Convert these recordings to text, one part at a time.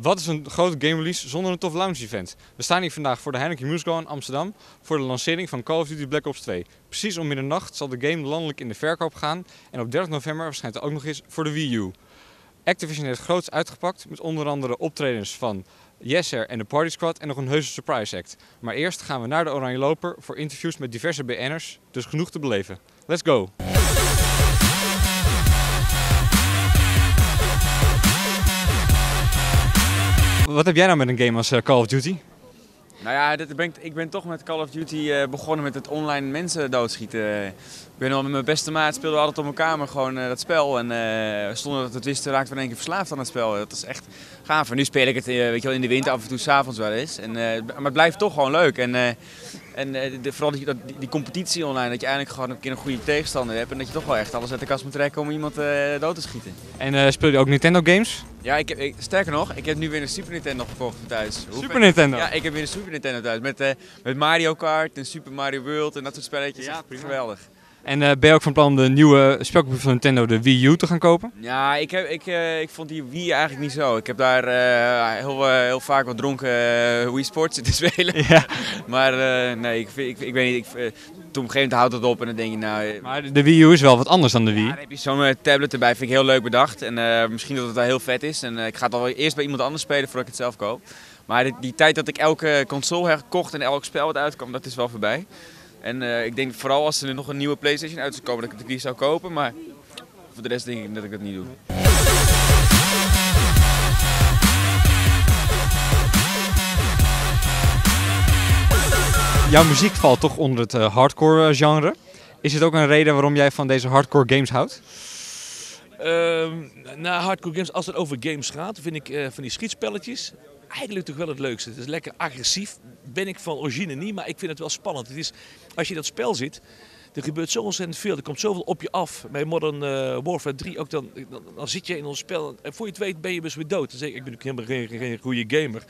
Wat is een grote game release zonder een tof launch event? We staan hier vandaag voor de Heineken Musical in Amsterdam voor de lancering van Call of Duty Black Ops 2. Precies om middernacht zal de game landelijk in de verkoop gaan en op 30 november verschijnt hij ook nog eens voor de Wii U. Activision heeft groots uitgepakt met onder andere optredens van Yesser en de Party Squad en nog een heuse surprise act. Maar eerst gaan we naar de Oranje Loper voor interviews met diverse BN'ers, dus genoeg te beleven. Let's go! Wat heb jij nou met een game als eh, Call of Duty? Nou ja, dit ben ik, ben toch met Call of Duty eh, begonnen met het online mensen doodschieten. Ik ben al met mijn beste maat, speelden altijd op mijn kamer gewoon uh, dat spel. En uh, zonder dat het wisten raakten we in één keer verslaafd aan het spel. Dat is echt gaaf. En nu speel ik het weet je wel, in de winter af en toe s'avonds wel eens. En, maar het blijft toch gewoon leuk. En, en de, vooral die, die, die, competitie online, dat je eigenlijk gewoon een keer een goede tegenstander hebt. En dat je toch wel echt alles uit de kast moet trekken om iemand dood te schieten. En speel je ook Nintendo games? Ja, ik, ik, sterker nog, ik heb nu weer een Super Nintendo gekocht thuis. Super Nintendo? Ja, ik heb weer een Super Nintendo thuis. Met, uh, met Mario Kart en Super Mario World en dat soort spelletjes. Ja, geweldig. En uh, ben je ook van plan de nieuwe spelcomputer van Nintendo, de Wii U, te gaan kopen? Ja, ik, heb, ik, uh, ik vond die Wii eigenlijk niet zo. Ik heb daar uh, heel, heel vaak wat dronken Wii Sports zitten spelen. Ja. maar nee, ik, ik, ik, weet niet. Ik, toen op een gegeven moment houdt het op en dan denk je nou... Maar de Wii U is wel wat anders dan de Wii. Ja, heb je zo'n tablet erbij, vind ik heel leuk bedacht. En misschien dat het wel heel vet is. En ik ga het al eerst bij iemand anders spelen voordat ik het zelf koop. Maar die, die tijd dat ik elke console heb gekocht en elk spel wat uitkwam, dat is wel voorbij. En uh, ik denk vooral als er nog een nieuwe PlayStation uit zou komen, dat ik die zou kopen. Maar voor de rest denk ik dat ik dat niet doe. Jouw muziek valt toch onder het uh, hardcore genre. Is het ook een reden waarom jij van deze hardcore games houdt? Uh, nou, hardcore games, als het over games gaat, vind ik uh, van die schietspelletjes eigenlijk toch wel het leukste. Het is lekker agressief. Ben ik van origine niet, maar ik vind het wel spannend. Het is, als je dat spel zit, er gebeurt zo ontzettend veel. Er komt zoveel op je af. Bij Modern uh, Warfare 3 ook dan, dan, zit je in ons spel. En voor je het weet ben je dus weer dood. Dan ik, ben natuurlijk helemaal geen, geen goede gamer.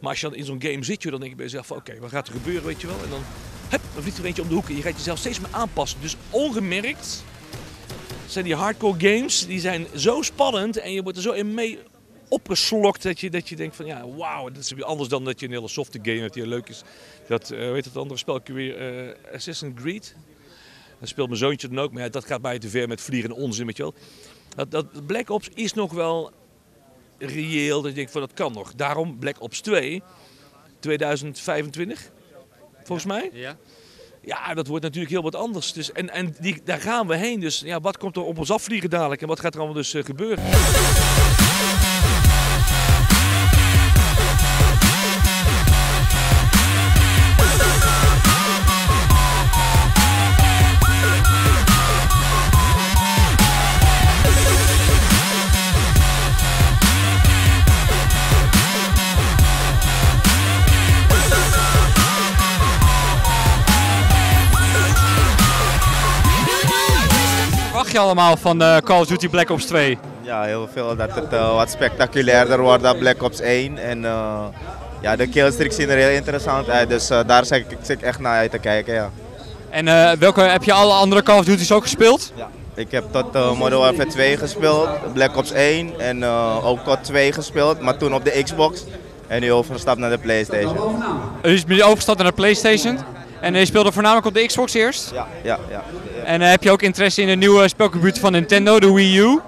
Maar als je dan in zo'n game zit, dan denk je bij jezelf oké, wat gaat er gebeuren, weet je wel. En dan, hup, dan vliegt er eentje om de hoek en je gaat jezelf steeds meer aanpassen. Dus ongemerkt zijn die hardcore games, die zijn zo spannend en je wordt er zo in mee opgeslokt dat je, dat je denkt van ja, wauw, dat is weer anders dan dat je een hele softe game hebt die leuk is. Dat, weet het andere spel weer, uh, Assassin's Creed. Dat speelt mijn zoontje dan ook, maar ja, dat gaat mij te ver met vliegen en onzin, weet je wel. Dat, dat Black Ops is nog wel reëel, dat je denkt van dat kan nog. Daarom Black Ops 2, 2025, volgens mij. Ja. Ja, dat wordt natuurlijk heel wat anders. Dus, en en die, daar gaan we heen. Dus ja, wat komt er op ons afvliegen dadelijk en wat gaat er allemaal dus uh, gebeuren? Je allemaal van uh, Call of Duty Black Ops 2? Ja, heel veel. Dat het uh, wat spectaculairder wordt dan Black Ops 1. En uh, ja, de killstreaks zien er heel interessant uit. Dus daar zit ik, zit ik echt naar uit te kijken. Ja. En welke, heb je alle andere Call of Duty's ook gespeeld? Ja. Ik heb tot Modern Warfare 2 gespeeld, Black Ops 1 en ook tot 2 gespeeld, maar toen op de Xbox. En nu overgestapt naar de Playstation. Ben je overgestapt naar de Playstation? En je speelde voornamelijk op de Xbox eerst? Ja, ja, ja. En heb je ook interesse in de nieuwe spelcomputer van Nintendo, de Wii U?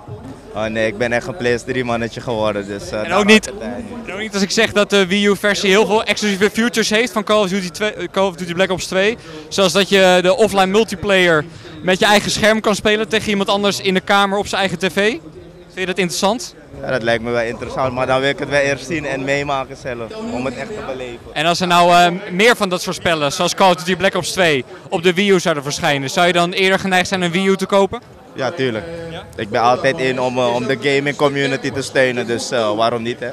Oh nee, ik ben echt een PS3 mannetje geworden. Dus, uh, en ook niet, ook niet als ik zeg dat de Wii U versie heel veel exclusieve features heeft van Call of, Duty 2, Call of Duty Black Ops 2. Zoals dat je de offline multiplayer met je eigen scherm kan spelen tegen iemand anders in de kamer op zijn eigen tv. Vind je dat interessant? Ja, dat lijkt me wel interessant, maar dan wil ik het wel eerst zien en meemaken zelf, om het echt te beleven. En als er nou uh, meer van dat soort spellen, zoals Call of Duty Black Ops 2, op de Wii U zouden verschijnen, zou je dan eerder geneigd zijn een Wii U te kopen? Ja, tuurlijk. Ja? Ik ben altijd in om, uh, om de gaming community te steunen, dus uh, waarom niet hè?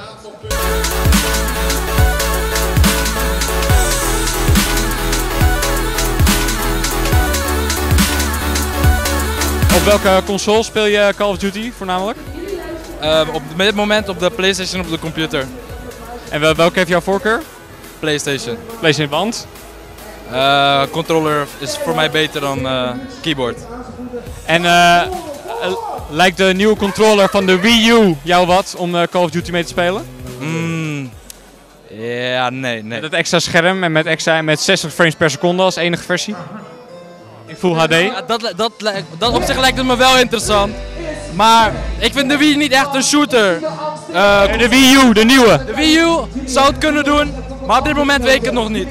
Op welke console speel je Call of Duty voornamelijk? Uh, op dit moment op de PlayStation op de computer. En wel, welke heeft jouw voorkeur? PlayStation. PlayStation, want? Uh, controller is voor mij beter dan uh, keyboard. En lijkt de nieuwe controller van de Wii U jou wat om Call of Duty mee te spelen? Mm, ja, nee, nee. Met het extra scherm en met, extra, met 60 frames per seconde als enige versie. In Full HD. Ja, dat, dat, lijkt- dat op zich lijkt het me wel interessant. Maar ik vind de Wii niet echt een shooter. Eh, de Wii U, de nieuwe. de Wii U zou het kunnen doen, maar op dit moment weet ik het nog niet.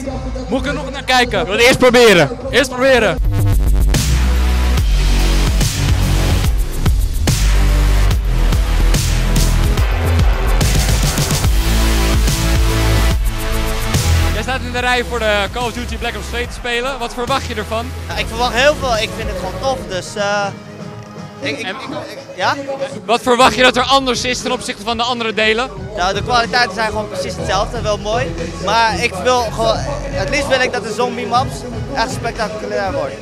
Moet ik er nog naar kijken. Ik wil het eerst proberen. Eerst proberen. Jij staat in de rij voor de Call of Duty Black Ops 2 te spelen. Wat verwacht je ervan? Ja, ik verwacht heel veel. Ik vind het gewoon tof. Dus eh, ik, ik, ja? Wat verwacht je dat er anders is ten opzichte van de andere delen? Nou, de kwaliteiten zijn gewoon precies hetzelfde. Wel mooi. Maar ik wil gewoon. Het liefst wil ik dat de zombie maps echt spectaculair worden.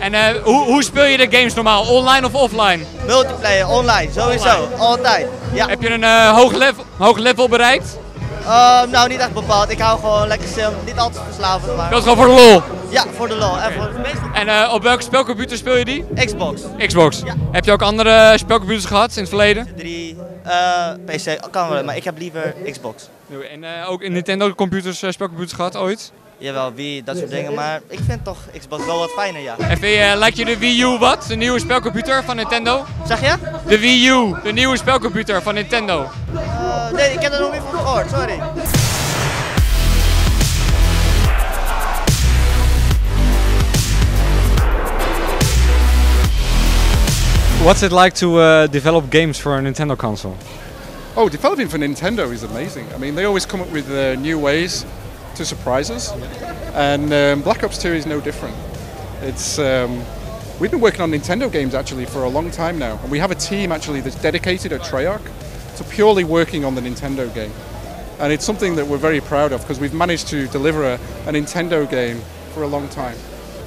En eh, hoe, hoe speel je de games normaal? Online of offline? Multiplayer, online, sowieso. Altijd. Ja. Heb je een eh, hoog, level, hoog level bereikt? Eh, nou, niet echt bepaald. Ik hou gewoon lekker stil. Niet altijd verslavend, maar. speelt gewoon voor de lol. Ja, voor de lol. En voor de En eh, op welke spelcomputer speel je die? Xbox. Xbox. Ja. Heb je ook andere spelcomputers gehad in het verleden? 3, eh, PC, kan wel, maar ik heb liever Xbox. En eh, ook in Nintendo computers, eh, spelcomputers gehad ooit? Jawel, wie, dat soort dingen. Maar ik vind toch Xbox wel wat fijner, ja. En vind je, lijkt je de Wii U wat? De nieuwe spelcomputer van Nintendo? Zeg je? De Wii U, de nieuwe spelcomputer van Nintendo. Eh, nee, ik heb er nog niet van gehoord, sorry. What's it like to uh, develop games for a Nintendo console? Oh, developing for Nintendo is amazing. I mean, they always come up with uh, new ways to surprise us, and um, Black Ops 2 is no different. It's um, we've been working on Nintendo games actually for a long time now, and we have a team actually that's dedicated at Treyarch to purely working on the Nintendo game, and it's something that we're very proud of because we've managed to deliver a, a Nintendo game for a long time,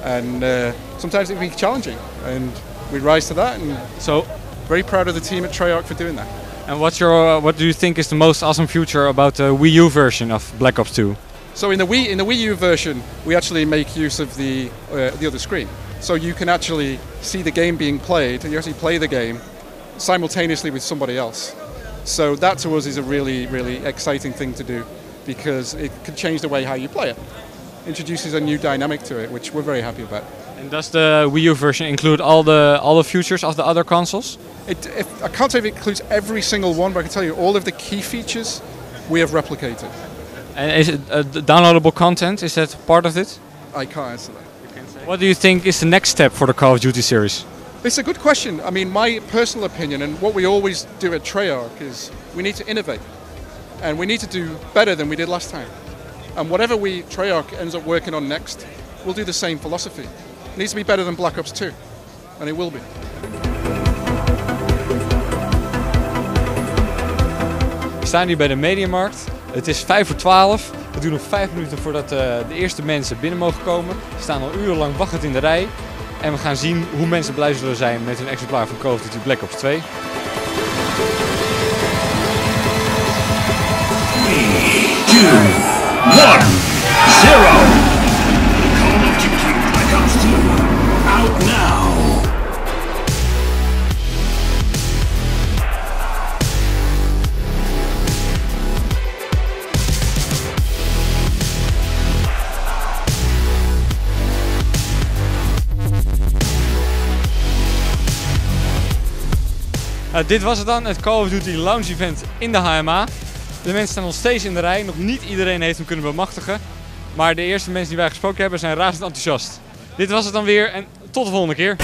and uh, sometimes it can be challenging, and we rise to that, and So, very proud of the team at Treyarch for doing that. and what's your, uh, what do you think is the most awesome feature about the Wii U version of Black Ops 2? So in the Wii in the Wii U version, we actually make use of the uh, the other screen. So you can actually see the game being played, and you actually play the game simultaneously with somebody else. So that to us is a really really exciting thing to do because it can change the way how you play it. Introduces a new dynamic to it, which we're very happy about. And does the Wii U version include all the all the features of the other consoles? It, if, I can't say if it includes every single one, but I can tell you all of the key features we have replicated. And is it uh, the downloadable content? Is that part of it? I can't answer that. What do you think is the next step for the Call of Duty series? It's a good question. I mean, my personal opinion, and what we always do at Treyarch, is we need to innovate, and we need to do better than we did last time. And whatever we Treyarch ends up working on next, we'll do the same philosophy. It needs to be better than Black Ops 2, and it will be. We staan hier bij de Mediamarkt. Het is 5 voor 12. Het duurt nog 5 minuten voordat eh, de eerste mensen binnen mogen komen. We staan al urenlang wachtend in de rij. En we gaan zien hoe mensen blij zullen zijn met hun exemplaar van Call of Duty Black Ops 2. One, zero. Nou, dit was het dan, het Call of Duty Lounge Event in de HMA. De mensen staan nog steeds in de rij. Nog niet iedereen heeft hem kunnen bemachtigen. Maar de eerste mensen die wij gesproken hebben zijn razend enthousiast. Dit was het dan weer en tot de volgende keer.